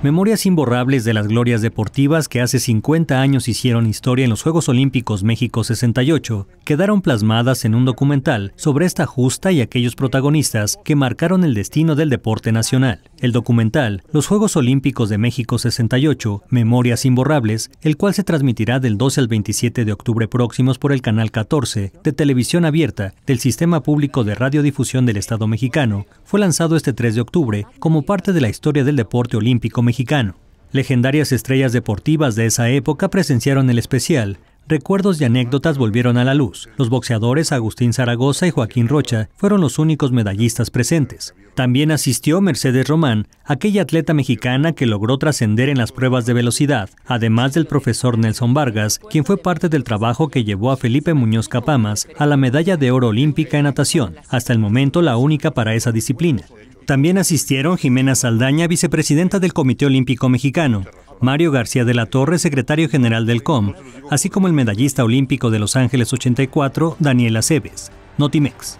Memorias imborrables de las glorias deportivas que hace 50 años hicieron historia en los Juegos Olímpicos México 68 quedaron plasmadas en un documental sobre esta justa y aquellos protagonistas que marcaron el destino del deporte nacional. El documental Los Juegos Olímpicos de México 68, Memorias imborrables, el cual se transmitirá del 12 al 27 de octubre próximos por el canal 14 de televisión abierta del Sistema Público de Radiodifusión del Estado mexicano, fue lanzado este 3 de octubre como parte de la historia del deporte olímpico mexicano. Legendarias estrellas deportivas de esa época presenciaron el especial. Recuerdos y anécdotas volvieron a la luz. Los boxeadores Agustín Zaragoza y Joaquín Rocha fueron los únicos medallistas presentes. También asistió Mercedes Román, aquella atleta mexicana que logró trascender en las pruebas de velocidad, además del profesor Nelson Vargas, quien fue parte del trabajo que llevó a Felipe Muñoz Capamas a la medalla de oro olímpica en natación, hasta el momento la única para esa disciplina. También asistieron Jimena Saldaña, vicepresidenta del Comité Olímpico Mexicano, Mario García de la Torre, secretario general del COM, así como el medallista olímpico de Los Ángeles 84, Daniel Aceves. Notimex.